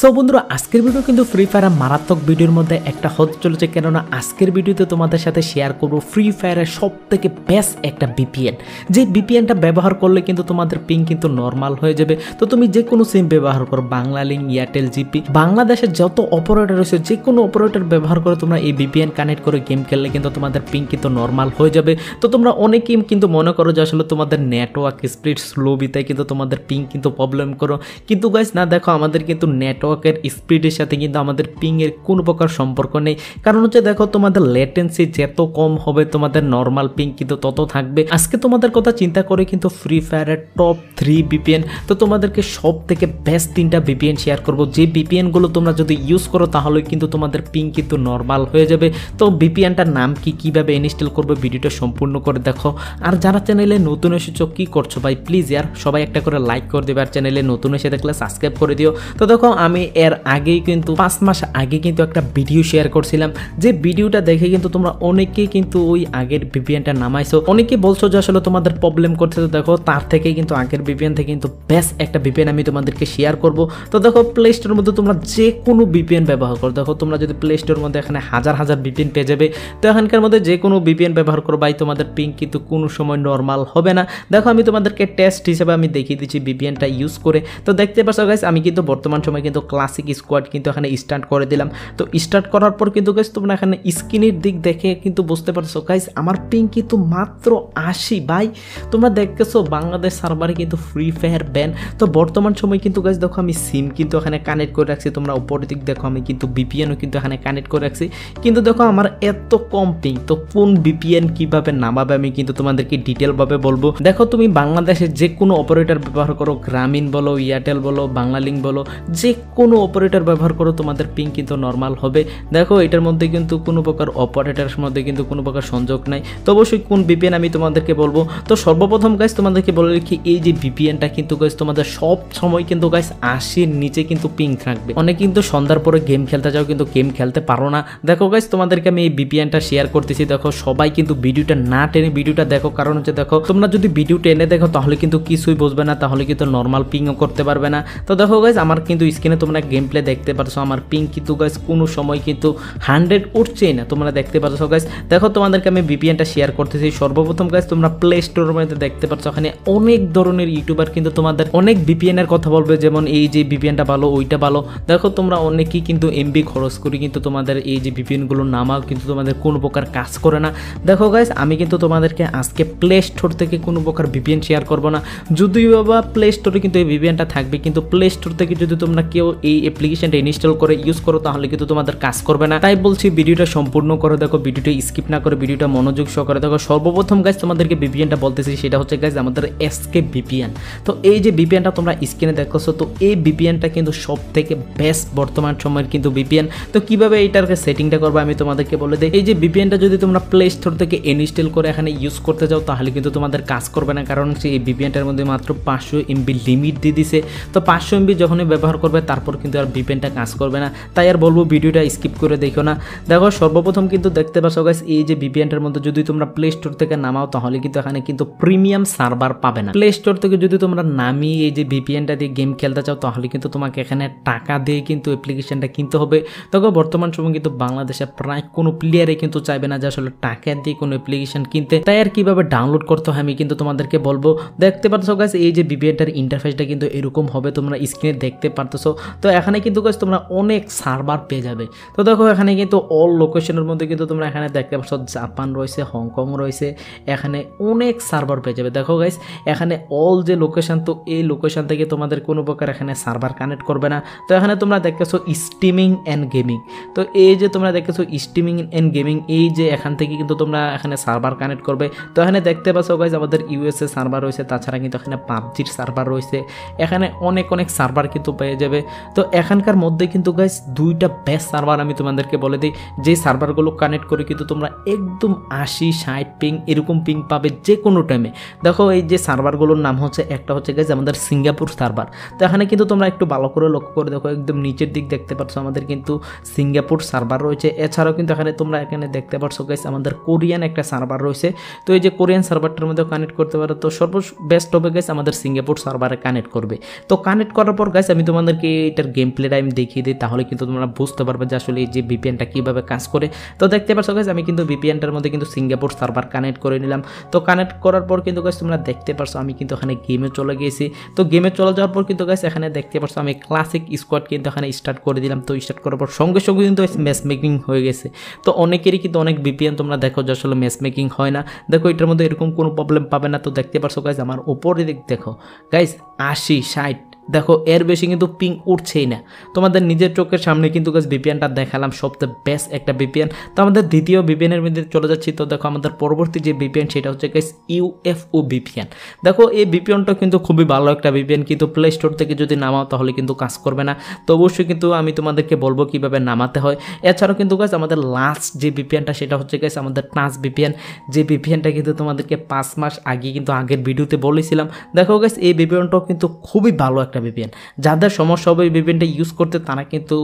So বন্ধুরা, আজকের video কিন্তু ফ্রি ফায়ারের মারাত্মক ভিডিওর মধ্যে একটা হতে চলেছে। কেননা, আজকের ভিডিওতে তোমাদের সাথে শেয়ার করব ফ্রি ফায়ারের সব থেকে বেস্ট একটা বিপিএন যে বিপিএনটা ব্যবহার করলে কিন্তু তোমাদের পিং কিন্তু নর্মাল হয়ে যাবে। তো তুমি যে কোনো সিম ব্যবহার করো বাংলা লিঙ্ক এয়ারটেল জিপি বাংলাদেশের যত অপারেটর রয়েছে যে কোনো অপারেটর ব্যবহার করে তোমরা এই বিপিএন কানেক্ট করে গেম খেললে কিন্তু তোমাদের পিং কিন্তু নর্মাল হয়ে যাবে। তো তোমরা অনেকেই কিন্তু মনে করো যে আসলে তোমাদের নেটওয়ার্ক স্পিড স্লো বিতায় কিন্তু তোমাদের পিং কিন্তু প্রবলেম করো। কিন্তু গাইজ না দেখো, আমাদের কিন্তু নেটওয়ার্কের স্পিডের সাথে কিন্তু আমাদের পিংয়ের কোনো প্রকার সম্পর্ক নেই। কারণ হচ্ছে দেখো, তোমাদের লেটেন্সি যত কম হবে, তোমাদের নর্মাল পিং কিন্তু তত থাকবে। আজকে তোমাদের কথা চিন্তা করে কিন্তু ফ্রি ফায়ারের টপ থ্রি বিপিএন তো তোমাদেরকে সব থেকে বেস্ট তিনটা বিপিএন শেয়ার করব। যে বিপিএনগুলো তোমরা যদি ইউজ করো তাহলে কিন্তু তোমাদের পিং কিন্তু নর্মাল হয়ে যাবে। তো বিপিএনটার নাম কি, কীভাবে ইনস্টল করবে, ভিডিওটা সম্পূর্ণ করে দেখো। আর যারা চ্যানেলে নতুন এসেছ, কি করছ ভাই? প্লিজ ইয়ার সবাই একটা করে লাইক করে দেবে। আর চ্যানেলে নতুন এসে দেখলে সাবস্ক্রাইব করে দিও। তো দেখো, আমি এর আগেই কিন্তু, পাঁচ মাস আগে কিন্তু একটা ভিডিও শেয়ার করছিলাম। যে ভিডিওটা দেখে কিন্তু তোমরা অনেকেই কিন্তু ওই আগের ভিপিএনটা নামাইছো। অনেকে বলছো যে আসলে তোমাদের প্রবলেম করছে। তো দেখো, তার থেকেই কিন্তু আগের ভিপিএন থেকে কিন্তু বেস্ট একটা ভিপিএন আমি তোমাদেরকে শেয়ার করব। তো দেখো প্লে স্টোরের মধ্যে তোমরা যে কোনো ভিপিএন ব্যবহার করো। দেখো, তোমরা যদি প্লে স্টোরের মধ্যে এখানে হাজার হাজার ভিপিএন পেয়ে যাবে, তো এখানকার মধ্যে যে কোনো ভিপিএন ব্যবহার করো। ভাই, তোমাদের পিং কিন্তু কোনো সময় নর্মাল হবে না। দেখো, আমি তোমাদেরকে টেস্ট হিসেবে আমি দেখিয়ে দিচ্ছি ভিপিএনটা ইউজ করে। তো দেখতে পাচ্ছ গাইস আমি কিন্তু বর্তমান সময় কিন্তু ক্লাসিক স্কোয়াড কিন্তু এখানে স্টার্ট করে দিলাম। তো স্টার্ট করার পর কিন্তু গাইস তোমরা এখানে স্ক্রিনের দিক দেখে কিন্তু বুঝতে পারছ। গাইস আমার পিং কিন্তু মাত্র আশি, ভাই। তোমরা দেখতেছো, বাংলাদেশ সার্ভারে কিন্তু ফ্রি ফায়ার ব্যান তো বর্তমান সময় কিন্তু গাইস দেখো আমি সিম কিন্তু এখানে কানেক্ট করে রাখছি। তোমরা উপরের দিক দেখো, আমি কিন্তু বিপিএনও কিন্তু এখানে কানেক্ট করে রাখছি। কিন্তু দেখো, আমার এত কম পিং তো কোন বিপিএন কীভাবে নামাবে, আমি কিন্তু তোমাদেরকে ডিটেলভাবে বলব। দেখো, তুমি বাংলাদেশের যে কোনো অপারেটর ব্যবহার করো, গ্রামীণ বলো এয়ারটেল বলো বাংলা বলো যে কোনো অপারেটর ব্যবহার করো, তোমাদের পিং কিন্তু নর্মাল হবে। দেখো, এটার মধ্যে কিন্তু কোনো প্রকার অপারেটারের মধ্যে কিন্তু কোনো প্রকার সংযোগ নাই। তো অবশ্যই কোন বিপিএন আমি তোমাদেরকে বলব? তো সর্বপ্রথম গাইজ তোমাদেরকে বলে রাখি, এই যে বিপিএনটা কিন্তু গাইজ তোমাদের সব সময় কিন্তু গাইজ আশির নিচে কিন্তু পিং থাকবে। অনেক কিন্তু সন্ধ্যার পরে গেম খেলতে যাও, কিন্তু গেম খেলতে পারো না। দেখো গাইজ তোমাদেরকে আমি এই বিপিএনটা শেয়ার করতেছি। দেখো, সবাই কিন্তু ভিডিওটা না টেনে ভিডিওটা দেখো। কারণ হচ্ছে দেখো, তোমরা যদি ভিডিও টেনে দেখো, তাহলে কিন্তু কিছুই বুঝবে না। তাহলে কিন্তু নর্মাল পিংও করতে পারবে না। তো দেখো গাইজ আমার কিন্তু স্ক্রিনে তোমরা গেম প্লে দেখতে পারছ, আমার পিং কিন্তু গাইজ কোনো সময় কিন্তু হান্ড্রেড উঠছেই না, তোমরা দেখতে পাচ্ছ গাইজ দেখো, তোমাদেরকে আমি বিপিএনটা শেয়ার করতেছি। সর্বপ্রথম গাইজ তোমরা প্লে স্টোরের মধ্যে দেখতে পাচ্ছ ওখানে অনেক ধরনের ইউটিউবার কিন্তু তোমাদের অনেক বিপিএন এর কথা বলবে, যেমন এই যে বিপিএনটা ভালো, ওইটা ভালো। দেখো, তোমরা অনেকেই কিন্তু এমবি খরচ করি কিন্তু তোমাদের এই যে বিপিএনগুলো নামাও, কিন্তু তোমাদের কোনো প্রকার কাজ করে না। দেখো গাইজ আমি কিন্তু তোমাদেরকে আজকে প্লে স্টোর থেকে কোনো প্রকার বিপিএন শেয়ার করব না। যদিও বা প্লে স্টোরে কিন্তু এই বিপিএনটা থাকবে, কিন্তু প্লে স্টোর থেকে যদি তোমরা কেউ এই অ্যাপ্লিকেশনটা ইনস্টল করে ইউজ করো, তাহলে কিন্তু তোমাদের কাজ করবে না। তাই বলছি ভিডিওটা সম্পূর্ণ করে দেখো, ভিডিওটা স্কিপ না করে ভিডিওটা মনোযোগ সহকারে দেখো। সর্বপ্রথম গাছ তোমাদেরকে বিপিএনটা বলতেছি, সেটা হচ্ছে গাছ আমাদের এসকে বিপিএন তো এই যে বিপিএনটা তোমরা স্ক্রিনে দেখছ তো এই বিপিএনটা কিন্তু সব থেকে বেস্ট বর্তমান সময়ের কিন্তু বিপিএন তো কীভাবে এইটাকে সেটিংটা করবে আমি তোমাদেরকে বলে দিই। এই যে বিপিএনটা যদি তোমরা প্লে স্টোর থেকে ইনস্টল করে এখানে ইউজ করতে যাও, তাহলে কিন্তু তোমাদের কাজ করবে না। কারণ হচ্ছে এই বিপিএনটার মধ্যে মাত্র পাঁচশো এমবি লিমিট দিয়ে দিছে। তো পাঁচশো এমবি যখনই ব্যবহার করবে তারপর কিন্তু আর বিপিএনটা কাজ করবে না। তাই আর বলব ভিডিওটা স্কিপ করে দেখো না। দেখো, সর্বপ্রথম কিন্তু দেখতে পাচ্ছ গাইস এই যে বিপিএনটার মধ্যে যদি তোমরা প্লে স্টোর থেকে নামাও, তাহলে কিন্তু এখানে কিন্তু প্রিমিয়াম সার্ভার পাবে না। প্লে স্টোর থেকে যদি তোমরা নামিয়ে এই যে বিপিএনটা দিয়ে গেম খেলতে চাও, তাহলে কিন্তু তোমাকে এখানে টাকা দিয়ে কিন্তু অ্যাপ্লিকেশনটা কিনতে হবে। দেখো, বর্তমান সময় কিন্তু বাংলাদেশে প্রায় কোনো প্লেয়ারে কিন্তু চাইবে না যে আসলে টাকা দিয়ে কোনো অ্যাপ্লিকেশন কিনতে। তাই আর কীভাবে ডাউনলোড করতে হয় আমি কিন্তু তোমাদেরকে বলব। দেখতে পাচ্ছ গাছ এই যে বিপিএনটার ইন্টারফেসটা কিন্তু এরকম হবে, তোমরা স্ক্রিনে দেখতে পারতেছো। তো এখানে কিন্তু গাছ তোমরা অনেক সার্ভার পেয়ে যাবে। তো দেখো এখানে কিন্তু অল লোকেশনের মধ্যে কিন্তু তোমরা এখানে দেখতে পাচ্ছ জাপান রয়েছে হংকং রয়েছে, এখানে অনেক সার্ভার পেয়ে যাবে। দেখো গাইস এখানে অল যে লোকেশন তো এই লোকেশন থেকে তোমাদের কোনো প্রকার এখানে সার্ভার কানেক্ট করবে না। তো এখানে তোমরা দেখতেছো স্ট্রিমিং অ্যান্ড গেমিং তো এই যে তোমরা দেখতেছো স্ট্রিমিং অ্যান্ড গেমিং এই যে এখান থেকে কিন্তু তোমরা এখানে সার্ভার কানেক্ট করবে। তো এখানে দেখতে পাচ্ছ গাইজ আমাদের ইউএসএ সার্ভার রয়েছে, তাছাড়া কিন্তু এখানে পাবজির সার্ভার রয়েছে। এখানে অনেক অনেক সার্ভার কিন্তু পেয়ে যাবে। তো এখানকার মধ্যে কিন্তু গাইস দুইটা বেস্ট সার্ভার আমি তোমাদেরকে বলে দিই। যে সার্ভারগুলো কানেক্ট করে কিন্তু তোমরা একদম আশি, ষাট পিং এরকম পিং পাবে যে কোনো টাইমে দেখো এই যে সার্ভারগুলোর নাম হচ্ছে, একটা হচ্ছে গাইজ আমাদের সিঙ্গাপুর সার্ভার তো এখানে কিন্তু তোমরা একটু ভালো করে লক্ষ্য করে দেখো, একদম নিচের দিক দেখতে পাচ্ছ আমাদের কিন্তু সিঙ্গাপুর সার্ভার রয়েছে। এছাড়াও কিন্তু এখানে তোমরা এখানে দেখতে পাচ্ছ গাইজ আমাদের কোরিয়ান একটা সার্ভার রয়েছে। তো এই যে কোরিয়ান সার্ভারটার মধ্যে কানেক্ট করতে পারো, তো সর্ব বেস্ট হবে গাইজ আমাদের সিঙ্গাপুর সার্ভারে কানেক্ট করবে। তো কানেক্ট করার পর গাইজ আমি তোমাদেরকে এটার গেম প্লেটা আমি দেখিয়ে দিই, তাহলে কিন্তু তোমরা বুঝতে পারবে যে আসলে এই যে ভিপিএনটা কীভাবে কাজ করে। তো দেখতে পাচ্ছ গাছ আমি কিন্তু ভিপিএনটার মধ্যে কিন্তু সিঙ্গাপুর সার্ভার কানেক্ট করে নিলাম। তো কানেক্ট করার পর কিন্তু গাছ তোমরা দেখতে পারছ আমি কিন্তু এখানে গেমে চলে গিয়েছি। তো গেমে চলে যাওয়ার পর কিন্তু গাছ এখানে দেখতে পাচ্ছ আমি ক্লাসিক স্কোয়াড কিন্তু এখানে স্টার্ট করে দিলাম। তো স্টার্ট করার পর সঙ্গে সঙ্গে কিন্তু ম্যাচ মেকিং হয়ে গেছে। তো অনেকেরই কিন্তু অনেক বিপিএন তোমরা দেখো যে আসলে ম্যাচ মেকিং হয় না। দেখো এটার মধ্যে এরকম কোনো প্রবলেম পাবে না। তো দেখতে পারছ গাইজ আমার ওপরে দেখো। গাইজ আশি, ষাট দেখো, এর বেশি কিন্তু পিং উঠছেই না। তোমাদের নিজের চোখের সামনে কিন্তু গাছ বিপিএনটা দেখালাম, সবচেয়ে বেস্ট একটা বিপিএন তো আমাদের দ্বিতীয় বিপিএনের মধ্যে চলে যাচ্ছি, তো দেখো আমাদের পরবর্তী যে বিপিএন সেটা হচ্ছে গাইস ইউএফও বিপিএন দেখো, এই বিপিএনটা কিন্তু খুবই ভালো একটা বিপিএন কিন্তু প্লে স্টোর থেকে যদি নামাও তাহলে কিন্তু কাজ করবে না। তো অবশ্যই কিন্তু আমি তোমাদেরকে বলব কীভাবে নামাতে হয়। এছাড়াও কিন্তু গাছ আমাদের লাস্ট যে বিপিএনটা সেটা হচ্ছে গাইস আমাদের টাচ বিপিএন যে বিপিএনটা কিন্তু তোমাদেরকে পাঁচ মাস আগে কিন্তু আগের ভিডিওতে বলেছিলাম। দেখো গাইস এই বিপিএনটাও কিন্তু খুবই ভালো একটা ভিপিএন যাদের সমস্যা হবে এই ভিপিএনটা ইউজ করতে, তারা কিন্তু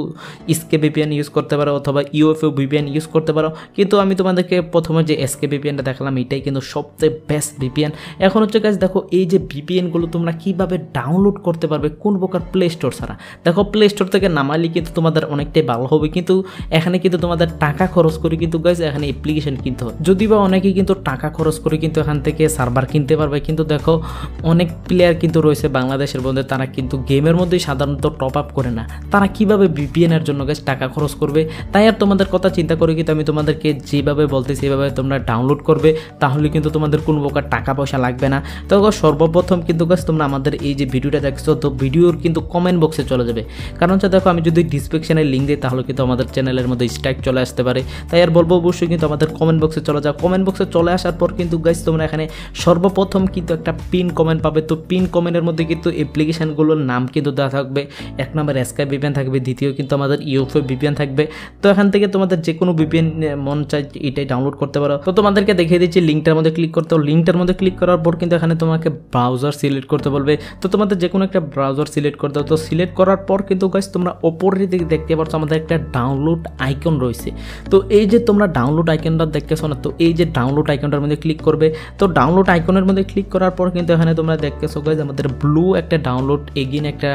ইসকে ভিপিএন ইউজ করতে পারো অথবা ইউএফও ভিপিএন ইউজ করতে পারো। কিন্তু আমি তোমাদেরকে প্রথমে যে এসকে ভিপিএনটা দেখালাম, এটাই কিন্তু সবচেয়ে বেস্ট ভিপিএন এখন হচ্ছে গাছ দেখো এই যে ভিপিএনগুলো তোমরা কীভাবে ডাউনলোড করতে পারবে কোন প্রকার প্লে স্টোর ছাড়া। দেখো প্লে স্টোর থেকে নামালে কিন্তু তোমাদের অনেকটাই ভালো হবে, কিন্তু এখানে কিন্তু তোমাদের টাকা খরচ করে কিন্তু গাছ এখানে অ্যাপ্লিকেশন কিনতে হয় যদি বা অনেকে কিন্তু টাকা খরচ করে কিন্তু এখান থেকে সার্ভার কিনতে পারবে, কিন্তু দেখো অনেক প্লেয়ার কিন্তু রয়েছে বাংলাদেশের মধ্যে তারা কিন্তু গেমের মধ্যেই সাধারণত টপ আপ করে না। তারা কীভাবে বিপিএনের জন্য গাছ টাকা খরচ করবে? তাই আর তোমাদের কথা চিন্তা করে কিন্তু আমি তোমাদেরকে যেভাবে বলতে সেভাবে তোমরা ডাউনলোড করবে, তাহলে কিন্তু তোমাদের কোনো প্রকার টাকা পয়সা লাগবে না। তো সর্বপ্রথম কিন্তু গাছ তোমরা আমাদের এই যে ভিডিওটা দেখছ, তো ভিডিওর কিন্তু কমেন্ট বক্সে চলে যাবে। কারণ হচ্ছে দেখো, আমি যদি ডিসক্রিপশনে লিঙ্ক দিই, তাহলে কিন্তু আমাদের চ্যানেলের মধ্যে স্ট্রাইক চলে আসতে পারে। তাই আর বলব অবশ্যই কিন্তু আমাদের কমেন্ট বক্সে চলে যাও। কমেন্ট বক্সে চলে আসার পর কিন্তু গাইজ তোমরা এখানে সর্বপ্রথম কিন্তু একটা পিন কমেন্ট পাবে। তো পিন কমেন্টের মধ্যে কিন্তু অ্যাপ্লিকেশানগুলোর নাম কিন্তু দেওয়া থাকবে। এক নম্বর স্কাই বিপিএন থাকবে, দ্বিতীয় কিন্তু আমাদের ইউএফও বিপিএন থাকবে। তো এখান থেকে তোমাদের যে কোনো বিপিএন মন চাই এটাই ডাউনলোড করতে পারো। তো তোমাদেরকে দেখিয়ে দিচ্ছি লিঙ্কটার মধ্যে ক্লিক করতে হবে। লিঙ্কটার মধ্যে ক্লিক করার পর কিন্তু এখানে তোমাকে ব্রাউজার সিলেক্ট করতে বলবে। তো তোমাদের যে কোনো একটা ব্রাউজার সিলেক্ট করতে হবে তো সিলেক্ট করার পর কিন্তু গাছ তোমরা ওপরের দিকে দেখতে পাচ্ছ আমাদের একটা ডাউনলোড আইকন রয়েছে। তো এই যে তোমরা ডাউনলোড আইকনটা দেখতেছো না, তো এই যে ডাউনলোড আইকনটার মধ্যে ক্লিক করবে। তো ডাউনলোড আইকনের মধ্যে ক্লিক করার পর কিন্তু এখানে তোমরা দেখতেছো গাইজ আমাদের ব্লু একটা ডাউনলোড এগিন একটা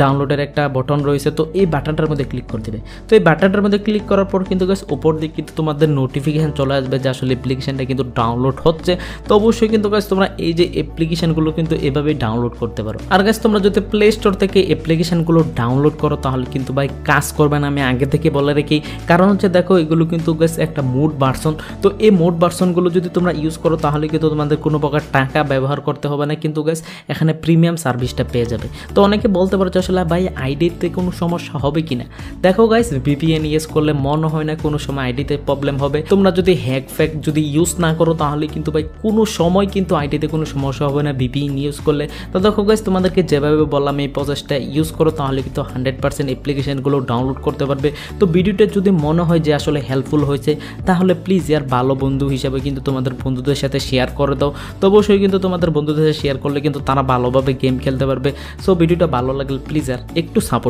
ডাউনলোডের একটা বটন রয়েছে, তো এই বাটনটার মধ্যে ক্লিক করে দেবে। তো এই বাটনটার মধ্যে ক্লিক করার পর কিন্তু গাছ ওপর দিকে কিন্তু তোমাদের নোটিফিকেশান চলে আসবে যে আসলে অ্যাপ্লিকেশানটা কিন্তু ডাউনলোড হচ্ছে। তো অবশ্যই কিন্তু গাছ তোমরা এই যে অ্যাপ্লিকেশানগুলো কিন্তু এভাবেই ডাউনলোড করতে পারো। আর গাছ তোমরা যদি প্লে স্টোর থেকে অ্যাপ্লিকেশানগুলো ডাউনলোড করো, তাহলে কিন্তু ভাই কাজ করবে না, আমি আগে থেকে বলে রেখি কারণ হচ্ছে দেখো, এগুলো কিন্তু গাছ একটা মোড ভার্সন তো এই মোড ভার্সনগুলো যদি তোমরা ইউজ করো, তাহলে কিন্তু তোমাদের কোনো প্রকার টাকা ব্যবহার করতে হবে না, কিন্তু গাছ এখানে প্রিমিয়াম সার্ভিসটা পেয়ে যাবে। তো অনেকে বলতে পারো যে আসলে, ভাই আইডিতে কোনো সমস্যা হবে কি না দেখো গাইস ভিপিএন ইউজ করলে মনে হয় না কোনো সময় আইডিতে প্রবলেম হবে। তোমরা যদি হ্যাক ফ্যাক যদি ইউজ না করো, তাহলে কিন্তু ভাই, কোনো সময় কিন্তু আইডিতে কোনো সমস্যা হবে না ভিপিএন ইউজ করলে। তো দেখো গাইস তোমাদেরকে যেভাবে বললাম, এই প্রসেসটা ইউজ করো, তাহলে কিন্তু হান্ড্রেড পার্সেন্ট অ্যাপ্লিকেশনগুলো ডাউনলোড করতে পারবে। তো ভিডিওটা যদি মনে হয় যে আসলে হেল্পফুল হয়েছে, তাহলে প্লিজ ইয়ার ভালো বন্ধু হিসাবে কিন্তু তোমাদের বন্ধুদের সাথে শেয়ার করে দাও। তো অবশ্যই কিন্তু তোমাদের বন্ধুদের সাথে শেয়ার করলে কিন্তু তারা ভালোভাবে গেম খেলতে পারবে। সো ভিডিওটা ভালো লাগলে প্লিজ আর একটু সাপোর্ট